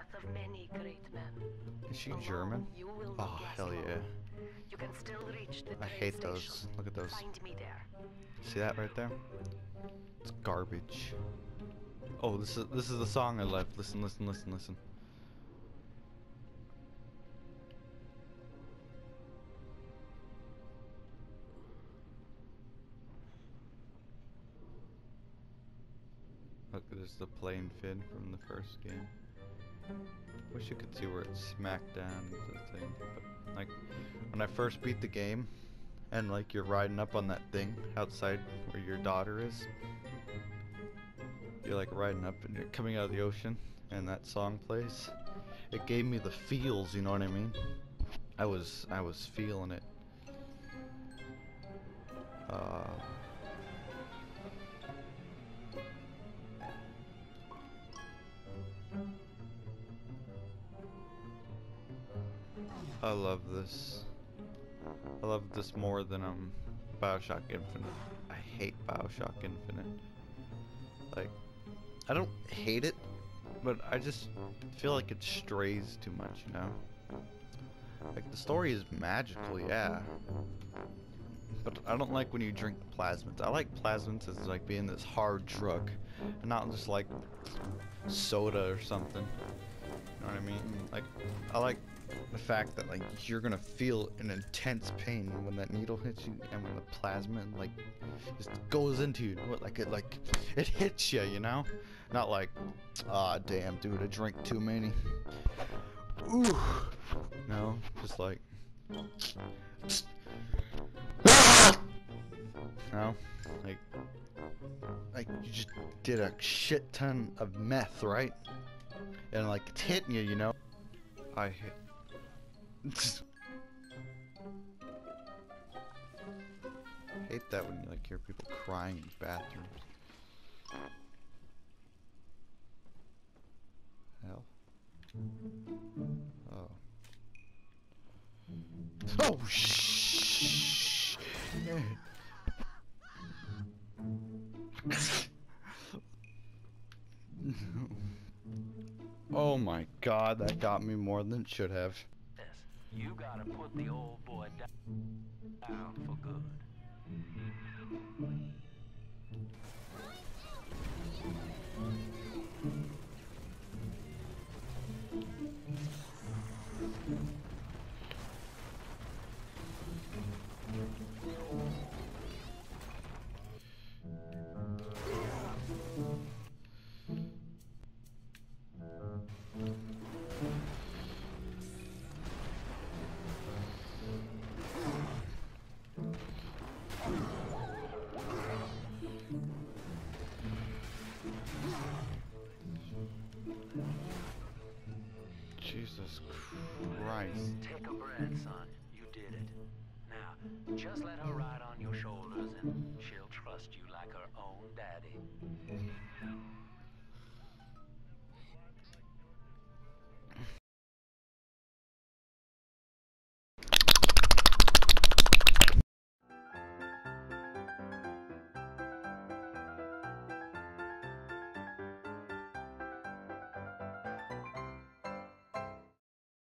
death of many great men. Is she Alone, ah, German? Oh, hell yeah. You can still reach the I hate station. those. Look at those. Find me there. See that right there? It's garbage. Oh, this is this is the song I left. Listen, listen, listen, listen. Look, there's the plane fin from the first game. Wish you could see where it smacked down the thing. But like when I first beat the game and like you're riding up on that thing outside where your daughter is. You're like riding up and you're coming out of the ocean and that song plays. It gave me the feels, you know what I mean? I was I was feeling it. Uh I love this. I love this more than um Bioshock Infinite. I hate Bioshock Infinite. Like, I don't hate it, but I just feel like it strays too much, you know? Like, the story is magical, yeah. But I don't like when you drink plasmids. I like plasmids as like being this hard drug, and not just like soda or something. You know what I mean? Like, I like the fact that like you're gonna feel an intense pain when that needle hits you, and when the plasma like just goes into you. What like it like it hits you, you know? Not like, ah, damn, dude, I drank too many. Ooh, no, just like. No, like, like you just did a shit ton of meth, right? And like it's hitting you, you know. I hate. hate that when you like hear people crying in bathrooms. Hell. Oh. Oh shh. oh my god, that got me more than it should have. You gotta put the old boy down for good. Jesus Christ. Take a breath, son. You did it. Now, just let her ride on your shoulders and she'll trust you like her own daddy.